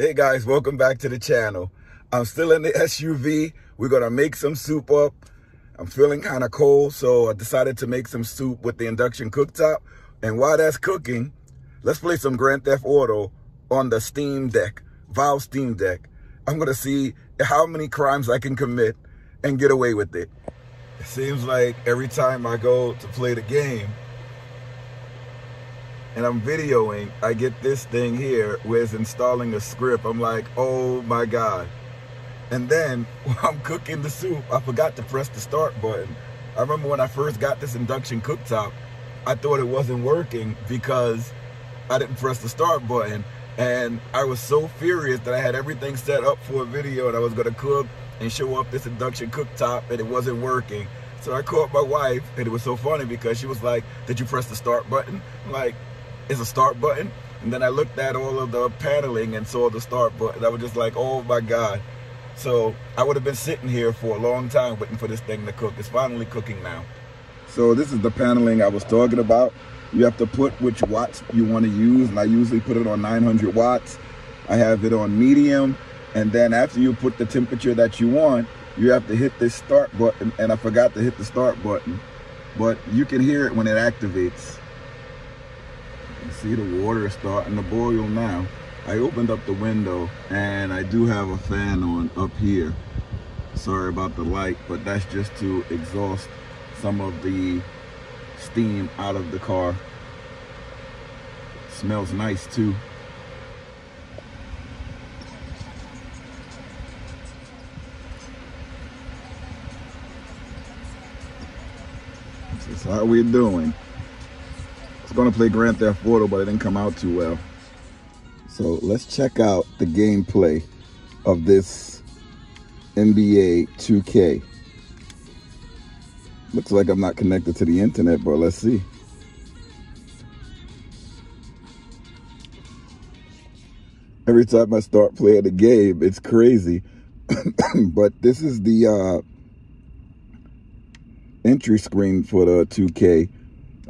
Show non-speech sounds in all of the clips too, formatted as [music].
Hey guys, welcome back to the channel. I'm still in the SUV. We're gonna make some soup up. I'm feeling kind of cold, so I decided to make some soup with the induction cooktop. And while that's cooking, let's play some Grand Theft Auto on the Steam Deck, Valve Steam Deck. I'm gonna see how many crimes I can commit and get away with it. It seems like every time I go to play the game, and I'm videoing, I get this thing here where it's installing a script. I'm like, oh my God. And then [laughs] I'm cooking the soup, I forgot to press the start button. I remember when I first got this induction cooktop, I thought it wasn't working because I didn't press the start button. And I was so furious that I had everything set up for a video and I was gonna cook and show up this induction cooktop and it wasn't working. So I called my wife and it was so funny because she was like, did you press the start button? I'm like, is a start button. And then I looked at all of the paneling and saw the start button. I was just like, oh my God. So I would have been sitting here for a long time waiting for this thing to cook. It's finally cooking now. So this is the paneling I was talking about. You have to put which watts you want to use. And I usually put it on 900 watts. I have it on medium. And then after you put the temperature that you want, you have to hit this start button. And I forgot to hit the start button. But you can hear it when it activates. See the water starting to boil now. I opened up the window and I do have a fan on up here. Sorry about the light, but that's just to exhaust some of the steam out of the car. Smells nice too. This is how we're doing. Was gonna play Grand Theft Auto, but it didn't come out too well. So let's check out the gameplay of this NBA 2K. Looks like I'm not connected to the internet, but let's see. Every time I start playing the game, it's crazy. [coughs] but this is the uh, entry screen for the 2K.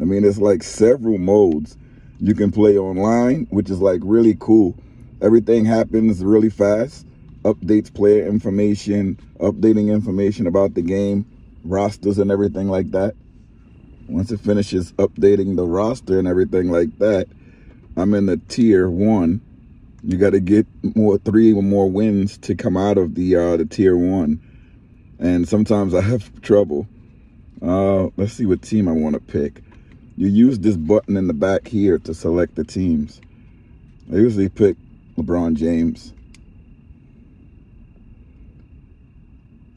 I mean, it's like several modes. You can play online, which is like really cool. Everything happens really fast. Updates player information, updating information about the game, rosters and everything like that. Once it finishes updating the roster and everything like that, I'm in the tier one. You got to get more three or more wins to come out of the uh, the tier one, and sometimes I have trouble. Uh, let's see what team I want to pick you use this button in the back here to select the teams. I usually pick LeBron James.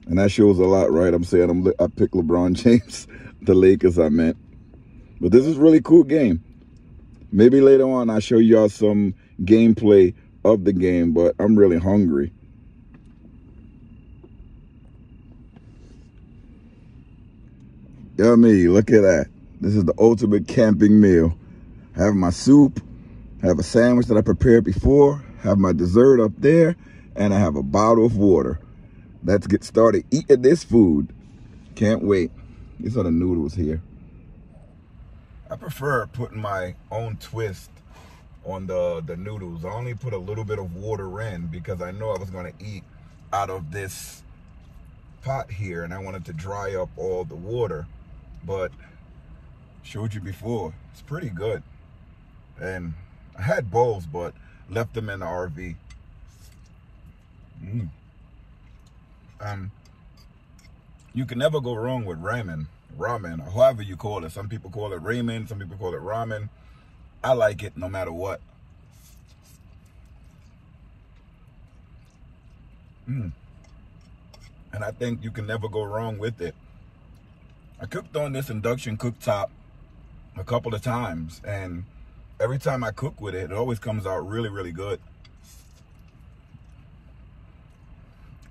And that shows a lot, right? I'm saying I'm, I pick LeBron [laughs] James, the Lakers I meant. But this is really cool game. Maybe later on I'll show y'all some gameplay of the game, but I'm really hungry. Yummy, look at that. This is the ultimate camping meal. I have my soup, I have a sandwich that I prepared before, have my dessert up there, and I have a bottle of water. Let's get started eating this food. Can't wait. These are the noodles here. I prefer putting my own twist on the, the noodles. I only put a little bit of water in because I know I was going to eat out of this pot here and I wanted to dry up all the water. But showed you before. It's pretty good. And I had bowls, but left them in the RV. Mm. Um, you can never go wrong with ramen, ramen, or however you call it. Some people call it ramen, some people call it ramen. I like it no matter what. Mm. And I think you can never go wrong with it. I cooked on this induction cooktop a couple of times and every time I cook with it, it always comes out really, really good.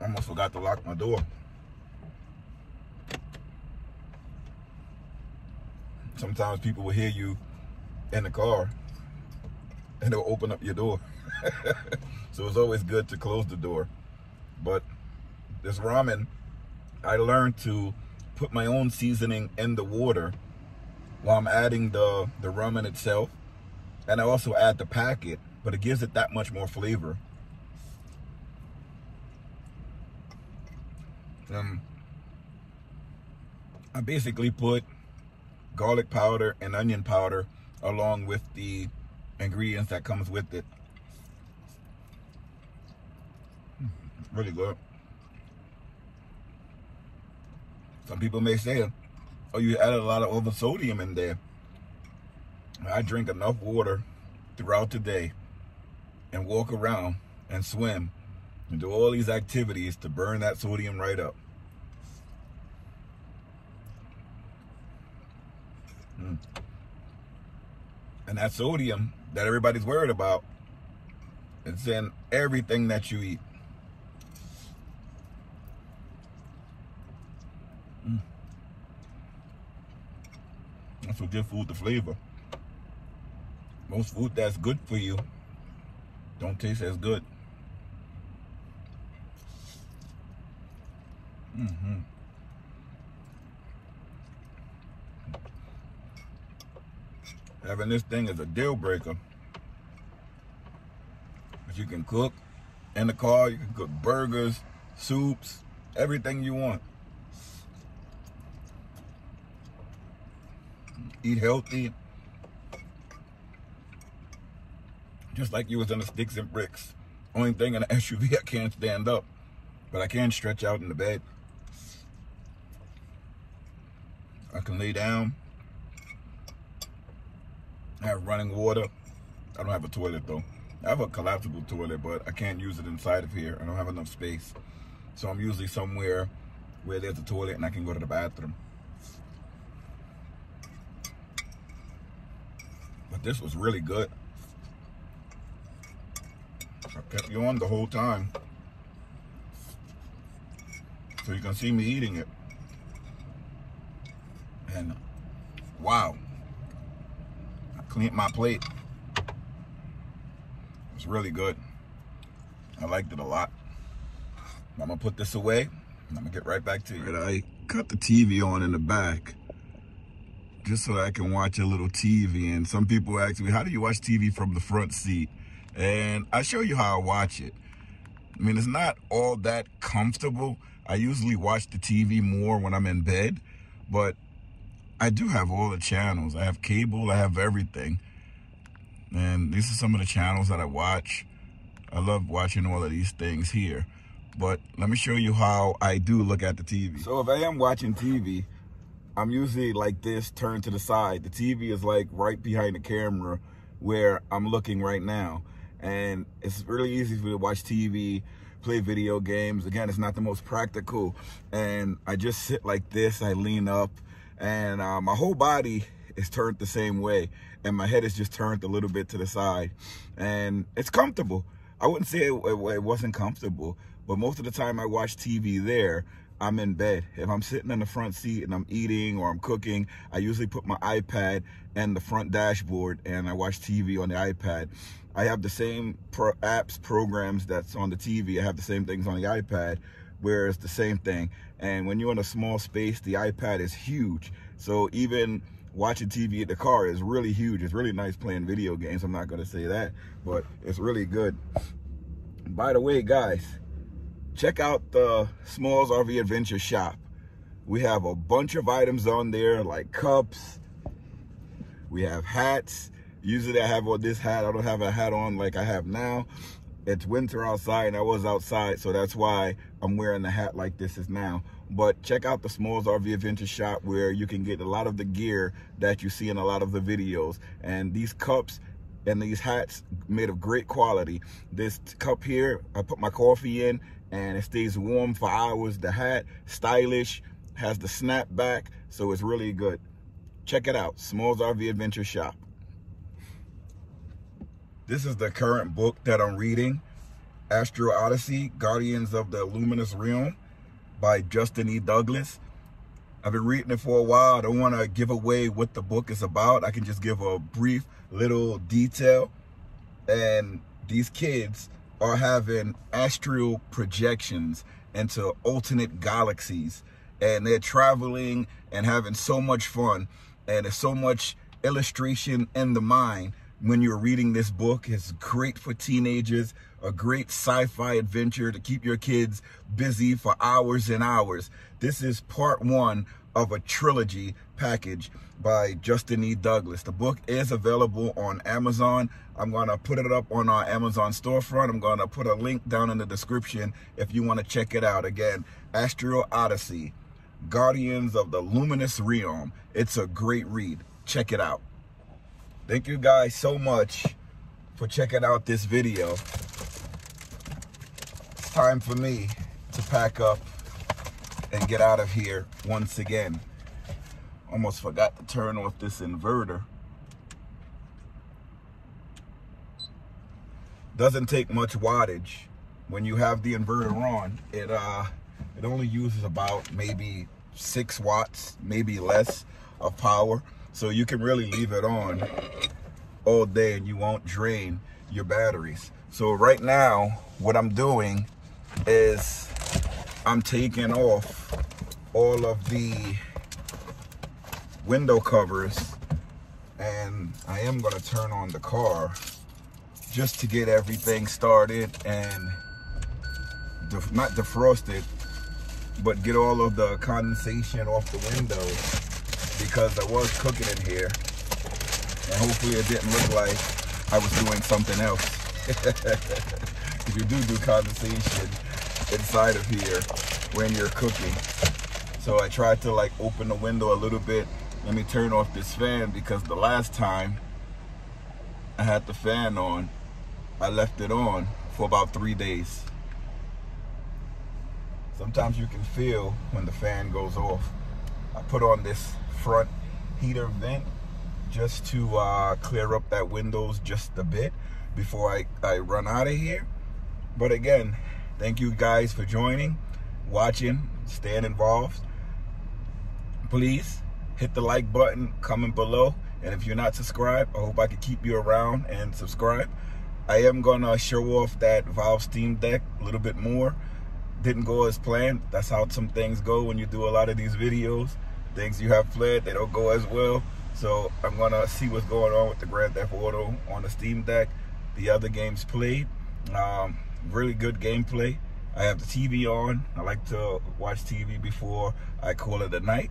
Almost forgot to lock my door. Sometimes people will hear you in the car and they'll open up your door. [laughs] so it's always good to close the door. But this ramen, I learned to put my own seasoning in the water while I'm adding the, the rum in itself. And I also add the packet, but it gives it that much more flavor. Um, I basically put garlic powder and onion powder along with the ingredients that comes with it. Hmm, really good. Some people may say oh, you added a lot of over sodium in there. I drink enough water throughout the day and walk around and swim and do all these activities to burn that sodium right up. Mm. And that sodium that everybody's worried about, it's in everything that you eat. Mm. What gives food the flavor. Most food that's good for you don't taste as good. Mm-hmm. Having this thing is a deal breaker. But you can cook in the car, you can cook burgers, soups, everything you want. Eat healthy. Just like you was in the sticks and bricks. Only thing in the [laughs] SUV, I can't stand up. But I can stretch out in the bed. I can lay down. I have running water. I don't have a toilet though. I have a collapsible toilet, but I can't use it inside of here. I don't have enough space. So I'm usually somewhere where there's a toilet and I can go to the bathroom. This was really good. I kept you on the whole time. So you can see me eating it. And wow. I cleaned my plate. It's really good. I liked it a lot. I'm gonna put this away I'm gonna get right back to you. I cut the TV on in the back just so I can watch a little TV. And some people ask me, how do you watch TV from the front seat? And I show you how I watch it. I mean, it's not all that comfortable. I usually watch the TV more when I'm in bed, but I do have all the channels. I have cable, I have everything. And these are some of the channels that I watch. I love watching all of these things here. But let me show you how I do look at the TV. So if I am watching TV, I'm usually like this, turned to the side. The TV is like right behind the camera where I'm looking right now. And it's really easy for me to watch TV, play video games. Again, it's not the most practical. And I just sit like this, I lean up, and uh, my whole body is turned the same way and my head is just turned a little bit to the side and it's comfortable i wouldn't say it, it, it, wasn't comfortable but most of the time i watch tv there i'm in bed if i'm sitting in the front seat and i'm eating or i'm cooking i usually put my ipad and the front dashboard and i watch tv on the ipad i have the same pro apps programs that's on the tv i have the same things on the ipad where it's the same thing. And when you're in a small space, the iPad is huge. So even watching TV in the car is really huge. It's really nice playing video games. I'm not going to say that, but it's really good. By the way, guys, check out the Smalls RV Adventure shop. We have a bunch of items on there like cups. We have hats. Usually I have on this hat. I don't have a hat on like I have now it's winter outside and I was outside, so that's why I'm wearing the hat like this is now. But check out the Smalls RV Adventure shop where you can get a lot of the gear that you see in a lot of the videos. And these cups and these hats made of great quality. This cup here, I put my coffee in and it stays warm for hours. The hat, stylish, has the snap back, so it's really good. Check it out, Smalls RV Adventure Shop. This is the current book that I'm reading, Astro Odyssey, Guardians of the Luminous Realm by Justin E. Douglas. I've been reading it for a while. I don't want to give away what the book is about. I can just give a brief little detail. And these kids are having astral projections into alternate galaxies. And they're traveling and having so much fun. And there's so much illustration in the mind when you're reading this book. It's great for teenagers a great sci-fi adventure to keep your kids busy for hours and hours. This is part one of a trilogy package by Justin E. Douglas. The book is available on Amazon. I'm going to put it up on our Amazon storefront. I'm going to put a link down in the description if you want to check it out. Again, Astro Odyssey, Guardians of the Luminous Realm. It's a great read. Check it out. Thank you guys so much for checking out this video It's time for me to pack up and get out of here once again. Almost forgot to turn off this inverter. Doesn't take much wattage. When you have the inverter on, it uh it only uses about maybe six watts, maybe less of power. So you can really leave it on all day and you won't drain your batteries. So right now, what I'm doing is I'm taking off all of the window covers and I am going to turn on the car just to get everything started and def not defrosted but get all of the condensation off the windows because I was cooking in here and hopefully it didn't look like I was doing something else. [laughs] If you do do condensation inside of here when you're cooking. So I tried to like open the window a little bit. Let me turn off this fan because the last time I had the fan on, I left it on for about three days. Sometimes you can feel when the fan goes off. I put on this front heater vent just to uh, clear up that windows just a bit before I, I run out of here. But again, Thank you guys for joining, watching, staying involved. Please hit the like button, comment below. And if you're not subscribed, I hope I can keep you around and subscribe. I am gonna show off that Valve Steam Deck a little bit more. Didn't go as planned. That's how some things go when you do a lot of these videos. Things you have planned, they don't go as well. So I'm gonna see what's going on with the Grand Theft Auto on the Steam Deck. The other games played. Um, really good gameplay. I have the TV on. I like to watch TV before I call it a night,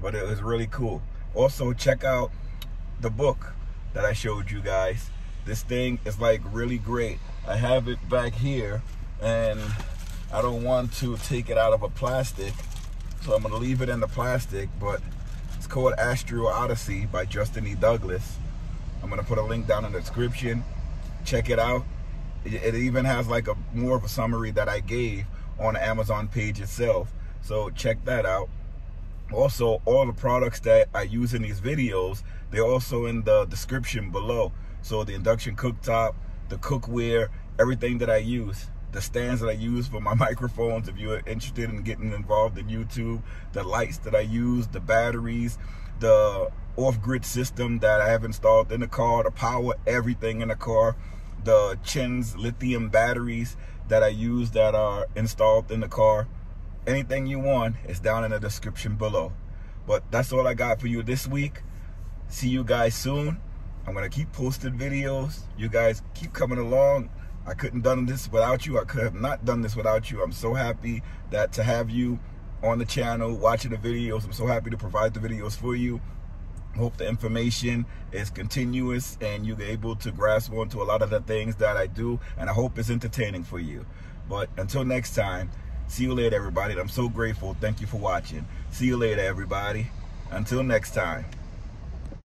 but it was really cool. Also, check out the book that I showed you guys. This thing is like really great. I have it back here and I don't want to take it out of a plastic, so I'm gonna leave it in the plastic, but it's called Astro Odyssey by Justin E. Douglas. I'm gonna put a link down in the description. Check it out. It, even has like a more of a summary that I gave on the Amazon page itself. So check that out. Also, all the products that I use in these videos, they're also in the description below. So the induction cooktop, the cookware, everything that I use, the stands that I use for my [laughs] microphones, if you're interested in getting involved in YouTube, the lights that I use, the batteries, the off-grid system that I have installed in the car, the power, everything in the car the Chins lithium batteries that I use that are installed in the car. Anything you want is down in the description below. But that's all I got for you this week. See you guys soon. I'm gonna keep posting videos. You guys keep coming along. I couldn't done this without you. I could have not done this without you. I'm so happy that to have you on the channel watching the videos. I'm so happy to provide the videos for you hope the information is continuous and you're able to grasp onto a lot of the things that I do and I hope it's entertaining for you. But until next time, see you later everybody. I'm so grateful. Thank you for watching. See you later everybody. Until next time.